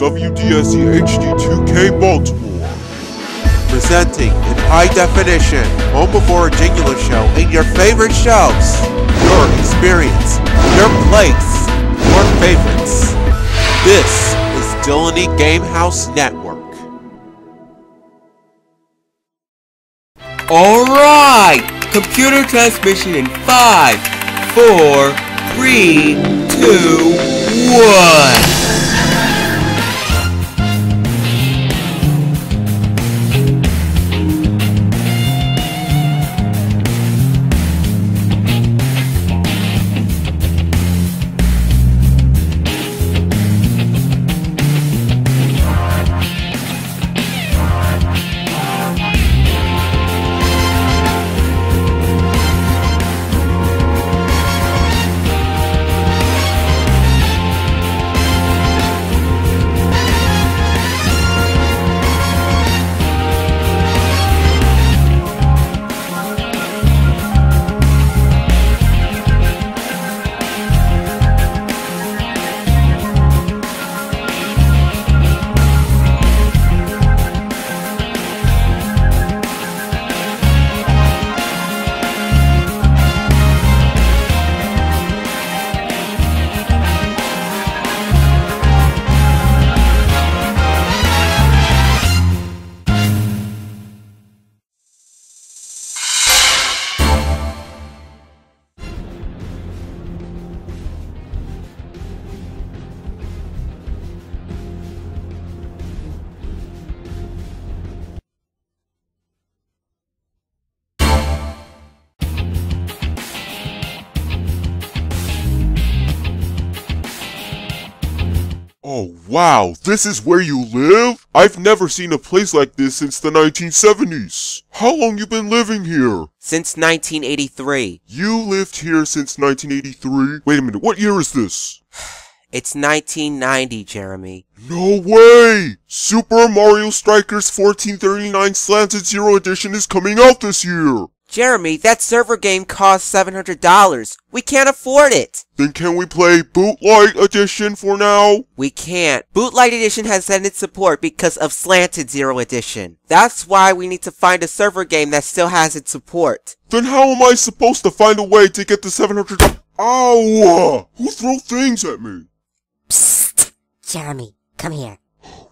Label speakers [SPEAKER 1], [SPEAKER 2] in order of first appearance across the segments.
[SPEAKER 1] WDSE HD2K Baltimore.
[SPEAKER 2] Presenting in high definition, home before a jingular show, and your favorite shows. Your experience, your place, your favorites. This is Dillony Gamehouse Network. Alright! Computer transmission in 5, 4, 3, 2, 1.
[SPEAKER 1] Wow, this is where you live? I've never seen a place like this since the 1970s. How long you been living here?
[SPEAKER 2] Since 1983.
[SPEAKER 1] You lived here since 1983? Wait a minute, what year is this?
[SPEAKER 2] It's 1990, Jeremy.
[SPEAKER 1] No way! Super Mario Strikers 1439 Slanted Zero Edition is coming out this year!
[SPEAKER 2] Jeremy, that server game costs $700. We can't afford it.
[SPEAKER 1] Then can we play Bootlight Edition for now?
[SPEAKER 2] We can't. Bootlight Edition has ended support because of Slanted Zero Edition. That's why we need to find a server game that still has its support.
[SPEAKER 1] Then how am I supposed to find a way to get the $700? Ow! Who threw things at me?
[SPEAKER 3] Psst! Jeremy, come here.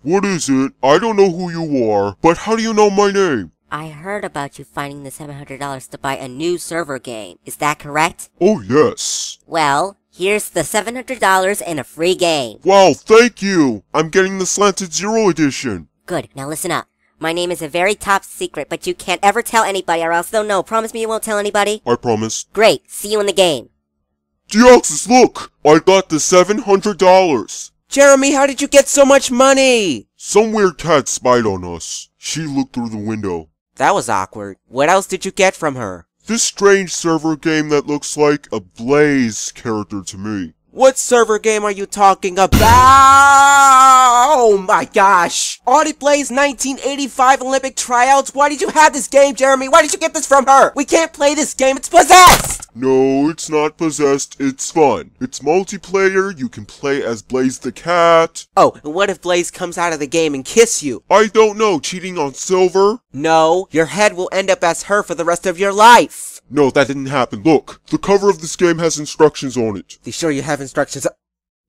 [SPEAKER 1] What is it? I don't know who you are, but how do you know my name?
[SPEAKER 3] I heard about you finding the $700 to buy a new server game. Is that correct?
[SPEAKER 1] Oh yes.
[SPEAKER 3] Well, here's the $700 and a free game.
[SPEAKER 1] Wow, thank you! I'm getting the Slanted Zero Edition.
[SPEAKER 3] Good, now listen up. My name is a very top secret, but you can't ever tell anybody or else they'll know. Promise me you won't tell anybody?
[SPEAKER 1] I promise.
[SPEAKER 3] Great, see you in the game.
[SPEAKER 1] Deoxys, look! I got the $700!
[SPEAKER 2] Jeremy, how did you get so much money?
[SPEAKER 1] Some weird cat spied on us. She looked through the window.
[SPEAKER 2] That was awkward. What else did you get from her?
[SPEAKER 1] This strange server game that looks like a Blaze character to me.
[SPEAKER 2] What server game are you talking about? Oh my gosh! Audit Blaze 1985 Olympic tryouts? Why did you have this game, Jeremy? Why did you get this from her? We can't play this game, it's possessed!
[SPEAKER 1] No, it's not possessed, it's fun. It's multiplayer, you can play as Blaze the cat.
[SPEAKER 2] Oh, and what if Blaze comes out of the game and kiss you?
[SPEAKER 1] I don't know, cheating on Silver?
[SPEAKER 2] No, your head will end up as her for the rest of your life.
[SPEAKER 1] No, that didn't happen. Look, the cover of this game has instructions on it.
[SPEAKER 2] They sure you have instructions?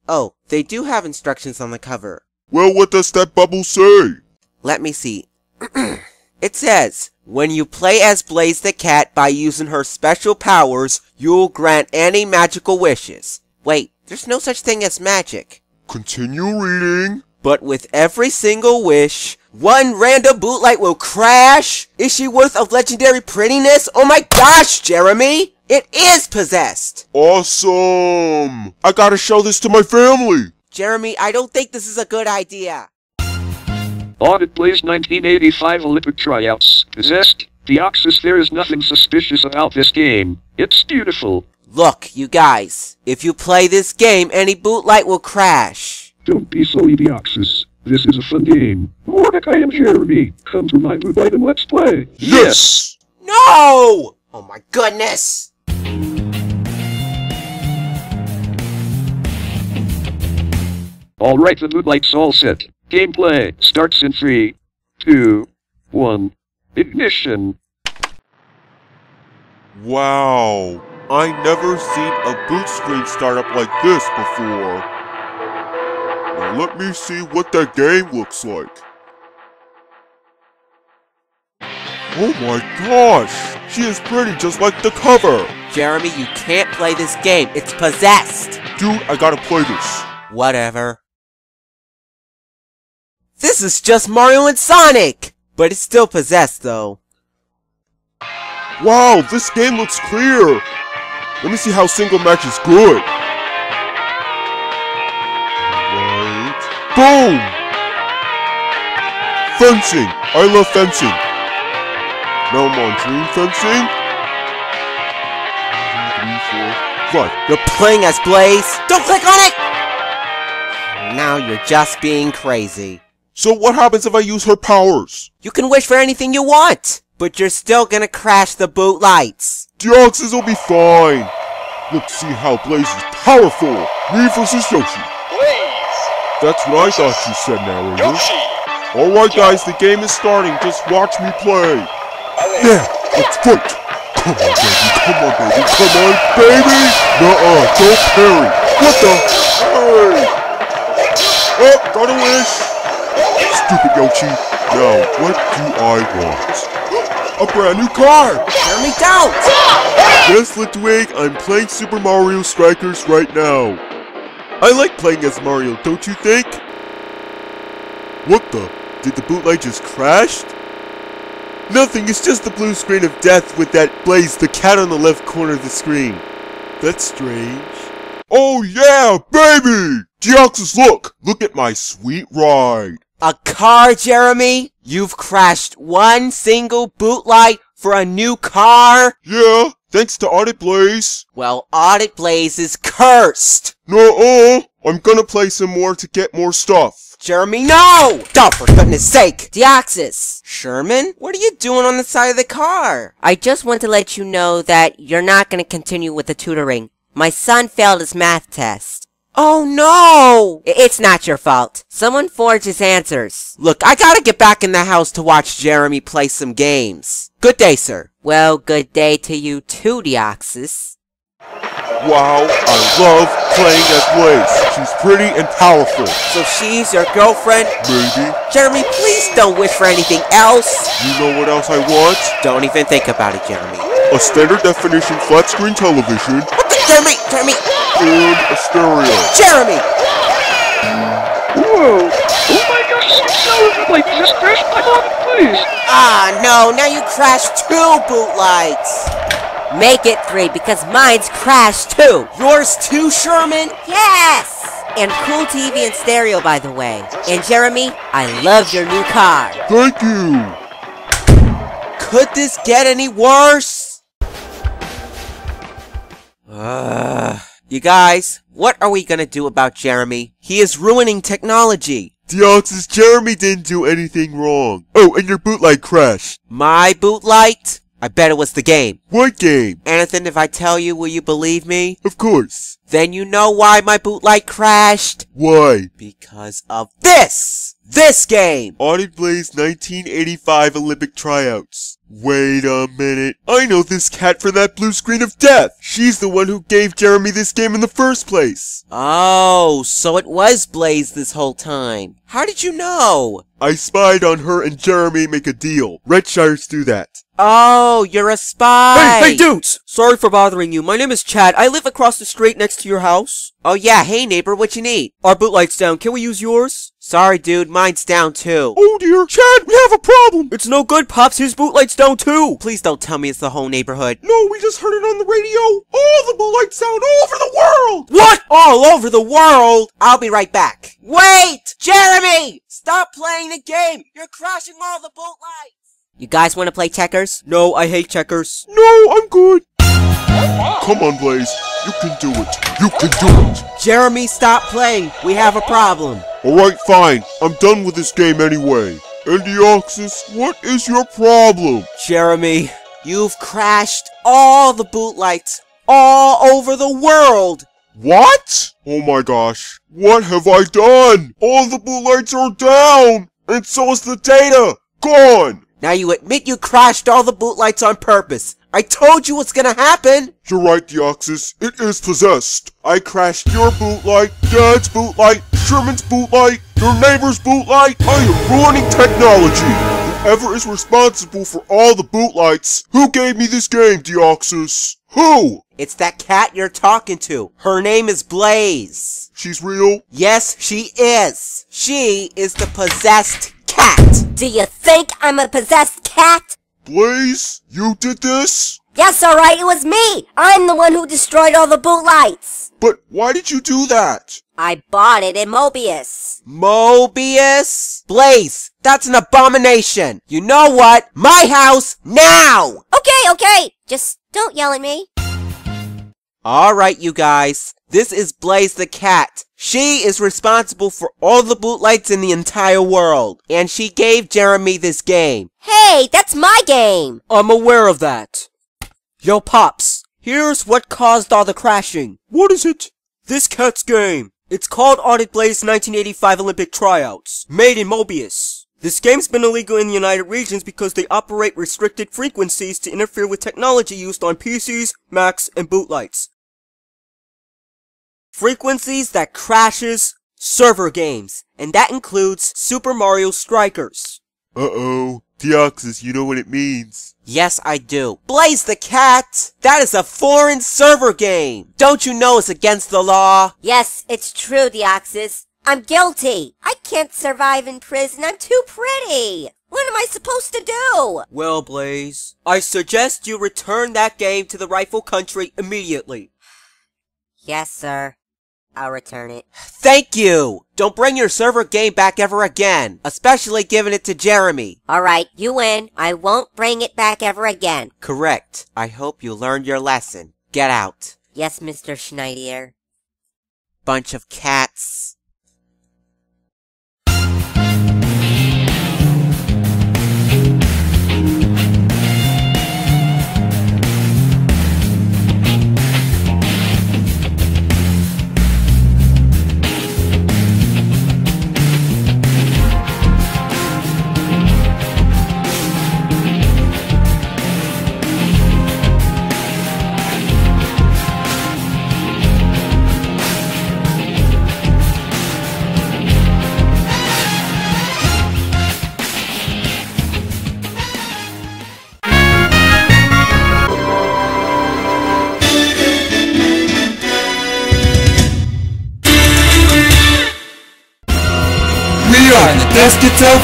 [SPEAKER 2] Oh, they do have instructions on the cover.
[SPEAKER 1] Well, what does that bubble say?
[SPEAKER 2] Let me see. it says, when you play as Blaze the Cat by using her special powers, you'll grant any magical wishes. Wait, there's no such thing as magic.
[SPEAKER 1] Continue reading.
[SPEAKER 2] But with every single wish, one random bootlight will crash? Is she worth of legendary prettiness? Oh my gosh, Jeremy! It is possessed!
[SPEAKER 1] Awesome! I gotta show this to my family!
[SPEAKER 2] Jeremy, I don't think this is a good idea.
[SPEAKER 4] Audit Blaze 1985 Olympic tryouts. Possessed? Deoxys, there is nothing suspicious about this game. It's beautiful.
[SPEAKER 2] Look, you guys, if you play this game, any bootlight will crash.
[SPEAKER 4] Don't be silly, Deoxys. This is a fun game. Mordecai and Jeremy, come to my bootlight and let's play.
[SPEAKER 1] Yes!
[SPEAKER 2] No! Oh my goodness!
[SPEAKER 4] Alright, the moonlight's all set. Gameplay starts in three, two, one. Ignition.
[SPEAKER 1] Wow. I never seen a boot screen start up like this before. Now let me see what that game looks like. Oh my gosh! She is pretty just like the cover!
[SPEAKER 2] Jeremy, you can't play this game. It's possessed.
[SPEAKER 1] Dude, I gotta play this.
[SPEAKER 2] Whatever. This is just Mario and Sonic! But it's still possessed, though.
[SPEAKER 1] Wow, this game looks clear! Let me see how single match is good. Right. Boom! Fencing! I love fencing. Now I'm on dream fencing. Three, four, five.
[SPEAKER 2] You're playing as Blaze. Don't click on it! Now you're just being crazy.
[SPEAKER 1] So what happens if I use her powers?
[SPEAKER 2] You can wish for anything you want, but you're still gonna crash the boot lights.
[SPEAKER 1] Deoxys will be fine. Let's see how Blaze is powerful. Me versus Yoshi.
[SPEAKER 5] Blaze!
[SPEAKER 1] That's what I thought you said, narrator.
[SPEAKER 5] Yoshi!
[SPEAKER 1] Alright guys, the game is starting. Just watch me play. Yeah, let's fight. Come on, baby. Come on, baby. Come on, baby. Nuh-uh. Don't parry. What the? Hey! Oh, got a wish. Stupid Yoshi. Now, what do I want? A brand new car.
[SPEAKER 2] Jeremy, don't!
[SPEAKER 1] Yes, Litwig, I'm playing Super Mario Strikers right now. I like playing as Mario, don't you think? What the? Did the bootleg just crash? Nothing, it's just the blue screen of death with that Blaze, the cat on the left corner of the screen. That's strange. Oh yeah, baby! Deoxys, look! Look at my sweet ride.
[SPEAKER 2] A car, Jeremy? You've crashed one single boot light for a new car?
[SPEAKER 1] Yeah, thanks to Audit Blaze.
[SPEAKER 2] Well, Audit Blaze is cursed!
[SPEAKER 1] No-uh, oh, I'm gonna play some more to get more stuff.
[SPEAKER 2] Jeremy, no! Oh, for goodness sake! Deoxys! Sherman? What are you doing on the side of the car?
[SPEAKER 3] I just want to let you know that you're not going to continue with the tutoring. My son failed his math test.
[SPEAKER 2] Oh no!
[SPEAKER 3] It's not your fault. Someone forged his answers.
[SPEAKER 2] Look, I gotta get back in the house to watch Jeremy play some games. Good day, sir.
[SPEAKER 3] Well, good day to you too, Deoxys.
[SPEAKER 1] Wow, I love playing as Blaze. She's pretty and powerful.
[SPEAKER 2] So she's your girlfriend?
[SPEAKER 1] Maybe.
[SPEAKER 2] Jeremy, please don't wish for anything else.
[SPEAKER 1] You know what else I want?
[SPEAKER 2] Don't even think about it, Jeremy.
[SPEAKER 1] A standard definition flat screen television?
[SPEAKER 2] Jeremy, Jeremy,
[SPEAKER 1] and a stereo.
[SPEAKER 2] Jeremy!
[SPEAKER 4] Whoa! Oh my gosh, it sounds like just crashed my phone, please!
[SPEAKER 2] Ah, no, now you crashed two boot lights.
[SPEAKER 3] Make it three because mine's crashed too.
[SPEAKER 2] Yours too, Sherman?
[SPEAKER 3] Yes! And cool TV and stereo, by the way. And Jeremy, I love your new car.
[SPEAKER 1] Thank you.
[SPEAKER 2] Could this get any worse? Ugh. you guys, what are we gonna do about Jeremy? He is ruining technology.
[SPEAKER 1] Deoxys, Jeremy didn't do anything wrong. Oh, and your bootlight crashed.
[SPEAKER 2] My boot light? I bet it was the game.
[SPEAKER 1] What game?
[SPEAKER 2] Anything if I tell you, will you believe me?
[SPEAKER 1] Of course.
[SPEAKER 2] Then you know why my boot light crashed?
[SPEAKER 1] Why?
[SPEAKER 2] Because of this! This game!
[SPEAKER 1] Audit Blaze 1985 Olympic tryouts. Wait a minute. I know this cat from that blue screen of death. She's the one who gave Jeremy this game in the first place.
[SPEAKER 2] Oh, so it was Blaze this whole time. How did you know?
[SPEAKER 1] I spied on her and Jeremy make a deal. Red Shires do that.
[SPEAKER 2] Oh, you're a spy!
[SPEAKER 6] Hey, hey, dudes! Sorry for bothering you. My name is Chad. I live across the street next to your house.
[SPEAKER 2] Oh yeah, hey neighbor, what you need?
[SPEAKER 6] Our boot light's down. Can we use yours?
[SPEAKER 2] Sorry dude, mine's down too.
[SPEAKER 1] Oh dear, Chad, we have a problem.
[SPEAKER 6] It's no good, Pops. His boot light's down too.
[SPEAKER 2] Please don't tell me it's the whole neighborhood.
[SPEAKER 1] No, we just heard it on the radio. All the bootlights sound all over the world.
[SPEAKER 2] What? All over the world? I'll be right back. Wait! Jeremy! Stop playing the game! You're crashing all the boot lights!
[SPEAKER 3] You guys want to play checkers?
[SPEAKER 6] No, I hate checkers.
[SPEAKER 1] No, I'm good. Come on, Blaze. You can do it. You can do it.
[SPEAKER 2] Jeremy, stop playing. We have a problem.
[SPEAKER 1] Alright, fine. I'm done with this game anyway. Endioxys, what is your problem?
[SPEAKER 2] Jeremy, you've crashed all the boot lights all over the world.
[SPEAKER 1] What? Oh my gosh. What have I done? All the blue lights are down! And so is the data! Gone!
[SPEAKER 6] Now you admit you crashed all the boot lights on purpose. I told you what's gonna happen!
[SPEAKER 1] You're right, Deoxys. It is possessed. I crashed your boot light, Dad's boot light, Sherman's boot light, your neighbor's boot light. I am ruining technology. Whoever is responsible for all the boot lights, who gave me this game, Deoxys? Who?
[SPEAKER 6] It's that cat you're talking to. Her name is Blaze.
[SPEAKER 1] She's real?
[SPEAKER 6] Yes, she is. She is the possessed cat.
[SPEAKER 5] Do you think I'm a possessed cat?
[SPEAKER 1] Blaze? You did this?
[SPEAKER 5] Yes, alright, it was me! I'm the one who destroyed all the boot lights!
[SPEAKER 1] But why did you do that?
[SPEAKER 5] I bought it in Mobius.
[SPEAKER 6] Mobius? Blaze, that's an abomination. You know what? My house now!
[SPEAKER 5] Okay, okay! Just don't yell at me.
[SPEAKER 6] Alright, you guys. This is Blaze the cat. She is responsible for all the boot lights in the entire world. And she gave Jeremy this game.
[SPEAKER 5] Hey, that's my game!
[SPEAKER 6] I'm aware of that. Yo, Pops, here's what caused all the crashing. What is it? This cat's game. It's called Audit Blaze 1985 Olympic Tryouts, made in Mobius. This game's been illegal in the United Regions because they operate restricted frequencies to interfere with technology used on PCs, Macs, and boot lights. Frequencies that crashes server games, and that includes Super Mario Strikers.
[SPEAKER 1] Uh-oh. Deoxys, you know what it means.
[SPEAKER 6] Yes, I do. Blaze the Cat! That is a foreign server game! Don't you know it's against the law?
[SPEAKER 5] Yes, it's true, Deoxys. I'm guilty. I can't survive in prison. I'm too pretty. What am I supposed to do?
[SPEAKER 6] Well, Blaze, I suggest you return that game to the rightful country immediately.
[SPEAKER 5] Yes, sir. I'll return it.
[SPEAKER 6] Thank you! Don't bring your server game back ever again, especially giving it to Jeremy.
[SPEAKER 5] Alright, you win. I won't bring it back ever again.
[SPEAKER 6] Correct. I hope you learned your lesson. Get out.
[SPEAKER 5] Yes, Mr. Schneider.
[SPEAKER 6] Bunch of cats.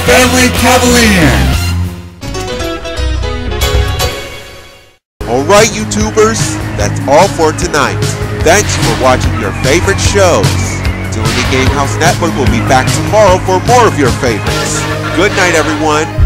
[SPEAKER 7] Family Cavaliers!
[SPEAKER 2] Alright, YouTubers, that's all for tonight. Thanks for watching your favorite shows. Tune in Gamehouse Network will be back tomorrow for more of your favorites. Good night, everyone.